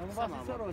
Non va si sarò,